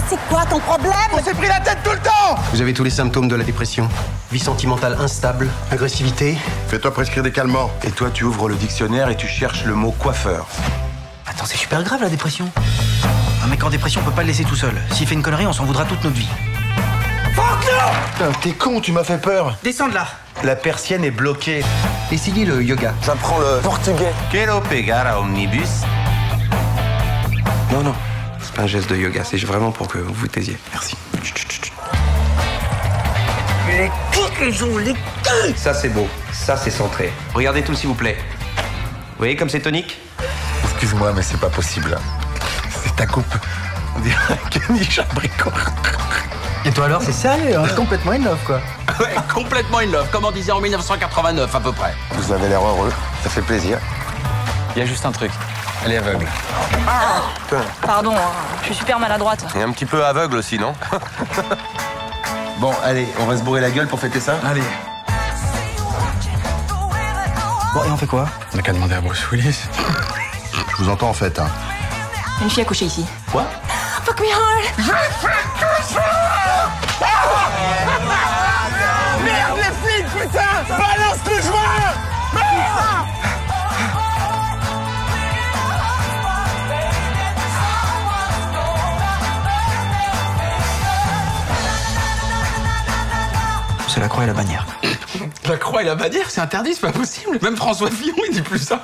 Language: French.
Mais c'est quoi ton problème On s'est pris la tête tout le temps Vous avez tous les symptômes de la dépression. Vie sentimentale instable, agressivité. Fais-toi prescrire des calmants. Et toi, tu ouvres le dictionnaire et tu cherches le mot coiffeur. Attends, c'est super grave la dépression. Un mec en dépression, on peut pas le laisser tout seul. S'il fait une connerie, on s'en voudra toute notre vie. Putain, T'es con, tu m'as fait peur. Descends de là La persienne est bloquée. Essayez le yoga. J'apprends le portugais. Quiero pegar a omnibus? Non, non. Un geste de yoga, c'est vraiment pour que vous vous taisiez. Merci. Chut, chut, chut. Les cliqueson, les Ça, c'est beau. Ça, c'est centré. Regardez tout, s'il vous plaît. Vous voyez comme c'est tonique? Excuse-moi, mais c'est pas possible. C'est ta coupe. On dirait un caniche abricot. Et toi alors, c'est sérieux, hein? Complètement in love, quoi. Ouais, complètement in love, comme on disait en 1989 à peu près. Vous avez l'air heureux. Ça fait plaisir. Il y a juste un truc. Elle est aveugle. Pardon, hein, je suis super maladroite. Et un petit peu aveugle aussi, non Bon, allez, on va se bourrer la gueule pour fêter ça Allez. Bon, et on fait quoi On n'a qu'à demander à Bruce Willis. Je vous entends en fait. Hein. Une fille a couché ici. Quoi Fuck me hard C'est la croix et la bannière. La croix et la bannière, c'est interdit, c'est pas possible. Même François Fillon, il dit plus ça.